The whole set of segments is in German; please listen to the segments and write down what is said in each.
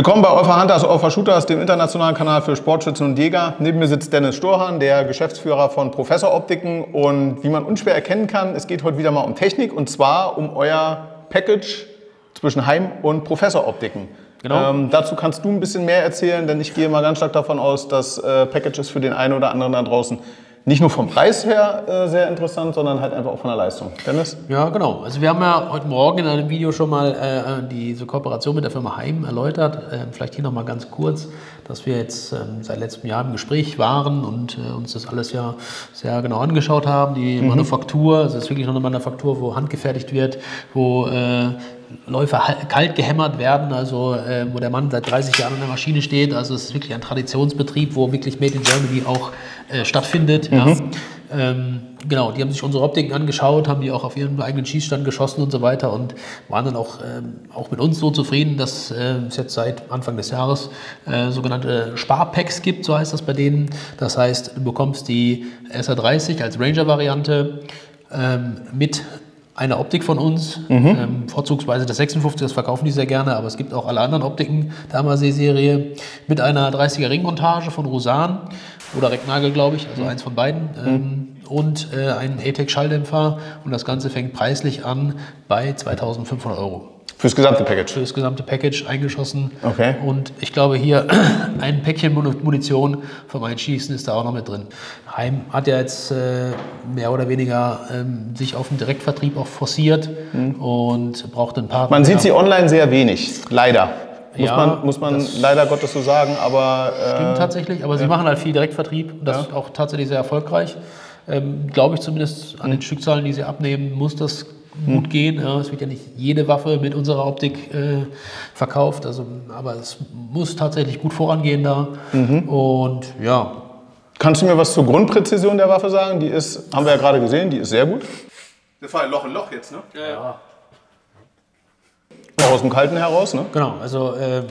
Willkommen bei Alpha Hunters, Alpha Shooters, dem internationalen Kanal für Sportschützen und Jäger. Neben mir sitzt Dennis Storhan, der Geschäftsführer von Professor Optiken. Und wie man unschwer erkennen kann, es geht heute wieder mal um Technik und zwar um euer Package zwischen Heim- und Professor Optiken. Genau. Ähm, dazu kannst du ein bisschen mehr erzählen, denn ich gehe mal ganz stark davon aus, dass äh, Packages für den einen oder anderen da draußen nicht nur vom Preis her äh, sehr interessant, sondern halt einfach auch von der Leistung. Dennis? Ja, genau. Also wir haben ja heute Morgen in einem Video schon mal äh, diese Kooperation mit der Firma Heim erläutert. Äh, vielleicht hier nochmal ganz kurz, dass wir jetzt ähm, seit letztem Jahr im Gespräch waren und äh, uns das alles ja sehr genau angeschaut haben. Die mhm. Manufaktur, also es ist wirklich noch eine Manufaktur, wo handgefertigt wird, wo Läufer kalt gehämmert werden, also äh, wo der Mann seit 30 Jahren an der Maschine steht. Also es ist wirklich ein Traditionsbetrieb, wo wirklich Made in Germany auch äh, stattfindet. Mhm. Ja. Ähm, genau, die haben sich unsere Optiken angeschaut, haben die auch auf ihren eigenen Schießstand geschossen und so weiter und waren dann auch, ähm, auch mit uns so zufrieden, dass äh, es jetzt seit Anfang des Jahres äh, sogenannte Sparpacks gibt, so heißt das bei denen. Das heißt, du bekommst die SR30 als Ranger-Variante ähm, mit einer Optik von uns, mhm. ähm, vorzugsweise das 56, das verkaufen die sehr gerne, aber es gibt auch alle anderen Optiken der Amasee-Serie mit einer 30er Ringmontage von Rosan oder Recknagel, glaube ich, also mhm. eins von beiden. Mhm. Ähm, und äh, einen ATEC-Schalldämpfer und das Ganze fängt preislich an bei 2500 Euro. Fürs gesamte Package? Fürs gesamte Package eingeschossen. Okay. Und ich glaube hier ein Päckchen Munition für mein Schießen ist da auch noch mit drin. Heim hat ja jetzt äh, mehr oder weniger ähm, sich auf den Direktvertrieb auch forciert mhm. und braucht einen Partner. Man sieht sie online sehr wenig, leider. Muss ja, man, muss man leider Gottes so sagen, aber. Äh, stimmt tatsächlich, aber sie machen halt viel Direktvertrieb und das ja. ist auch tatsächlich sehr erfolgreich. Ähm, Glaube ich zumindest an mhm. den Stückzahlen, die sie abnehmen, muss das gut mhm. gehen. Ja, es wird ja nicht jede Waffe mit unserer Optik äh, verkauft, also, aber es muss tatsächlich gut vorangehen da. Mhm. Und ja. Kannst du mir was zur Grundpräzision der Waffe sagen? Die ist, haben wir ja gerade gesehen, die ist sehr gut. Das war ein Loch in Loch jetzt, ne? Ja. ja. Aus dem Kalten heraus, ne? Genau, also äh,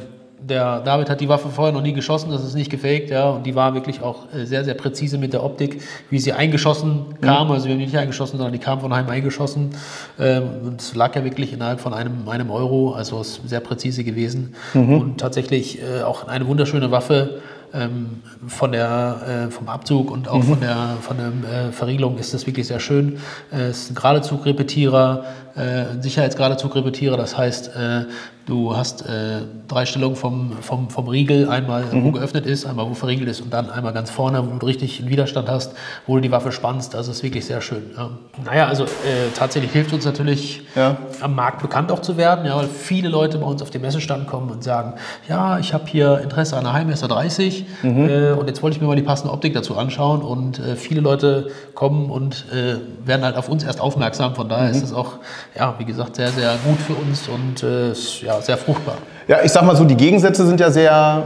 der David hat die Waffe vorher noch nie geschossen, das ist nicht gefaked, ja, und die war wirklich auch äh, sehr, sehr präzise mit der Optik, wie sie eingeschossen kam. Mhm. Also wir haben die nicht eingeschossen, sondern die kam von Heim eingeschossen. Ähm, und es lag ja wirklich innerhalb von einem, einem Euro, also ist sehr präzise gewesen. Mhm. Und tatsächlich äh, auch eine wunderschöne Waffe. Ähm, von der, äh, vom Abzug und auch mhm. von der, von der äh, Verriegelung ist das wirklich sehr schön. Äh, es ist ein Gradezug-Repetierer, äh, ein Sicherheitsgradezug-Repetierer, das heißt, äh, Du hast äh, drei Stellungen vom, vom, vom Riegel, einmal mhm. wo geöffnet ist, einmal wo verriegelt ist und dann einmal ganz vorne, wo du richtig einen Widerstand hast, wo du die Waffe spannst. Also ist wirklich sehr schön. Ja. Naja, also äh, tatsächlich hilft uns natürlich ja. am Markt bekannt auch zu werden, ja, weil viele Leute bei uns auf den Messestand kommen und sagen, ja, ich habe hier Interesse an einer Heimmesser 30 mhm. äh, und jetzt wollte ich mir mal die passende Optik dazu anschauen und äh, viele Leute kommen und äh, werden halt auf uns erst aufmerksam. Von daher mhm. ist es auch, ja, wie gesagt, sehr, sehr gut für uns und äh, ja, sehr fruchtbar. Ja, ich sag mal so, die Gegensätze sind ja sehr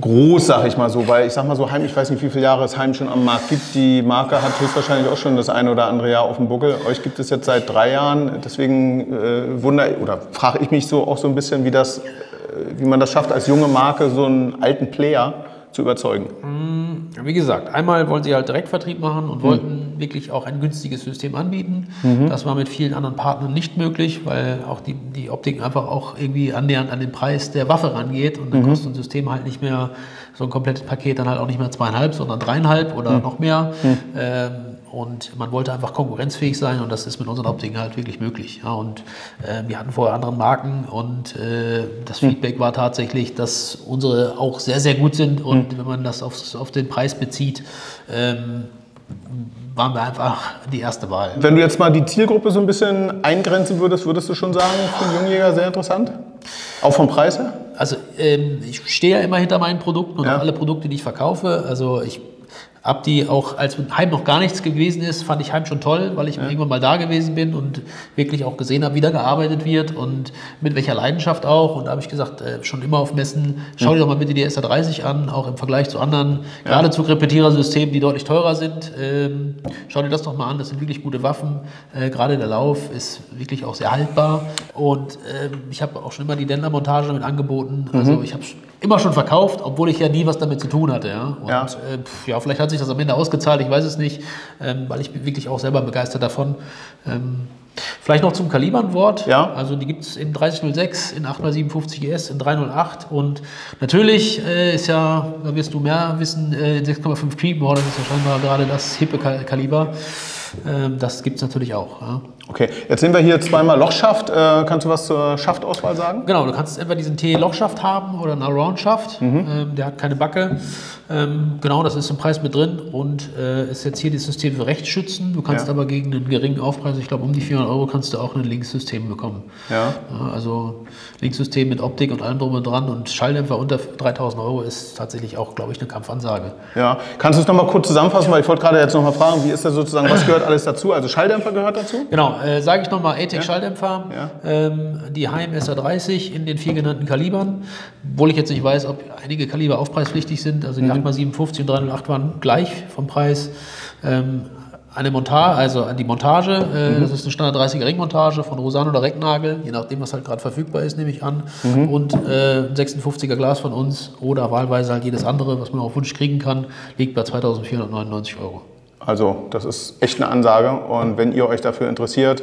groß, sag ich mal so, weil ich sag mal so, Heim, ich weiß nicht, wie viele Jahre es Heim schon am Markt gibt. Die Marke hat höchstwahrscheinlich auch schon das eine oder andere Jahr auf dem Buckel. Euch gibt es jetzt seit drei Jahren. Deswegen äh, wunder oder frage ich mich so auch so ein bisschen, wie das, äh, wie man das schafft, als junge Marke so einen alten Player zu überzeugen. Wie gesagt, einmal wollen sie halt Direktvertrieb machen und mhm. wollten wirklich auch ein günstiges System anbieten. Mhm. Das war mit vielen anderen Partnern nicht möglich, weil auch die, die Optik einfach auch irgendwie annähernd an den Preis der Waffe rangeht und dann mhm. kostet ein System halt nicht mehr so ein komplettes Paket dann halt auch nicht mehr zweieinhalb, sondern dreieinhalb oder mhm. noch mehr. Mhm. Ähm, und man wollte einfach konkurrenzfähig sein und das ist mit unseren Optiken halt wirklich möglich. Ja, und äh, wir hatten vorher andere Marken und äh, das hm. Feedback war tatsächlich, dass unsere auch sehr, sehr gut sind und mhm. wenn man das auf, auf den Preis bezieht, ähm, waren wir einfach die erste Wahl. Wenn du jetzt mal die Zielgruppe so ein bisschen eingrenzen würdest, würdest du schon sagen, für einen Jungjäger sehr interessant? Auch vom Preis her? Also ähm, ich stehe ja immer hinter meinen Produkten und ja. alle Produkte, die ich verkaufe. Also ich hab die auch, als Heim noch gar nichts gewesen ist, fand ich Heim schon toll, weil ich ja. irgendwann mal da gewesen bin und wirklich auch gesehen habe, wie da gearbeitet wird und mit welcher Leidenschaft auch. Und da habe ich gesagt, äh, schon immer auf Messen, schau ja. dir doch mal bitte die SA30 an, auch im Vergleich zu anderen ja. Gradezug-Repetierersystemen, die deutlich teurer sind. Ähm, schau dir das doch mal an, das sind wirklich gute Waffen. Äh, gerade der Lauf ist wirklich auch sehr haltbar. Und äh, ich habe auch schon immer die Dender-Montage damit angeboten. Also mhm. ich habe immer schon verkauft, obwohl ich ja nie was damit zu tun hatte. Ja? Und ja. Äh, pf, ja, vielleicht hat sich das am Ende ausgezahlt, ich weiß es nicht, ähm, weil ich bin wirklich auch selber begeistert davon. Ähm, Vielleicht noch zum Kaliber ein Wort. Ja. Also die gibt es in 3006, in 8x57 ES, in 308 und natürlich äh, ist ja, da wirst du mehr wissen, äh, 6,5 Creedmoor, das ist ja scheinbar gerade das hippe Ka- Kaliber. Ähm, das gibt es natürlich auch. Ja. Okay, jetzt sehen wir hier zweimal Lochschaft. Äh, kannst du was zur Schaftauswahl sagen? Genau, du kannst entweder diesen T-Lochschaft haben oder einen Allround-Schaft. Ähm, der hat keine Backe. Ähm, genau, das ist im Preis mit drin und äh, ist jetzt hier das System für Rechtsschützen. Du kannst Ja. aber gegen einen geringen Aufpreis, ich glaube um die 400 Euro, kannst du auch ein Linkssystem bekommen. Ja. Ja, also Linkssystem mit Optik und allem drum und dran und Schalldämpfer unter 3000 Euro ist tatsächlich auch, glaube ich, eine Kampfansage. Ja. Kannst du es nochmal kurz zusammenfassen, weil ich wollte gerade jetzt nochmal fragen, wie ist das sozusagen, was gehört alles dazu? Also Schalldämpfer gehört dazu? Genau, äh, sage ich nochmal, ATEC Schalldämpfer, Ja. ähm, die HM SA30 in den vier genannten Kalibern, obwohl ich jetzt nicht weiß, ob einige Kaliber aufpreispflichtig sind, also die 8x57 und 308 waren gleich vom Preis. Ähm, eine Montage, also die Montage, äh, das ist eine Standard 30er Ringmontage von Rosan oder Recknagel, je nachdem, was halt gerade verfügbar ist, nehme ich an. Und äh, ein 56er Glas von uns oder wahlweise halt jedes andere, was man auf Wunsch kriegen kann, liegt bei 2499 Euro. Also, das ist echt eine Ansage. Und wenn ihr euch dafür interessiert,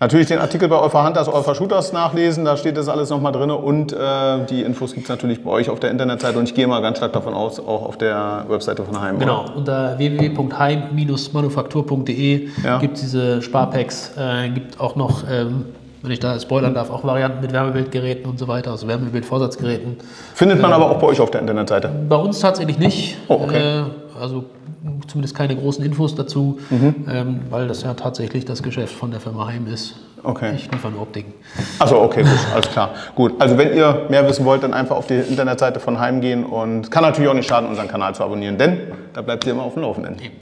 natürlich den Artikel bei Olfa Hunters, Olfa Shooters nachlesen. Da steht das alles nochmal drin. Und äh, die Infos gibt es natürlich bei euch auf der Internetseite. Und ich gehe mal ganz stark davon aus, auch auf der Webseite von Heim. Genau, unter www.heim-manufaktur.de Ja. gibt es diese Sparpacks, äh, gibt auch noch, ähm, wenn ich da spoilern darf, auch Varianten mit Wärmebildgeräten und so weiter, also Wärmebildvorsatzgeräten. Findet man aber auch bei euch auf der Internetseite. Bei uns tatsächlich nicht, Oh, okay. äh, also zumindest keine großen Infos dazu, Mhm. ähm, weil das ja tatsächlich das Geschäft von der Firma Heim ist. Okay. Ich liefere nur Optiken. Achso, okay, gut, alles klar. Gut, also wenn ihr mehr wissen wollt, dann einfach auf die Internetseite von Heim gehen und kann natürlich auch nicht schaden, unseren Kanal zu abonnieren, denn da bleibt ihr immer auf dem Laufenden. Eben.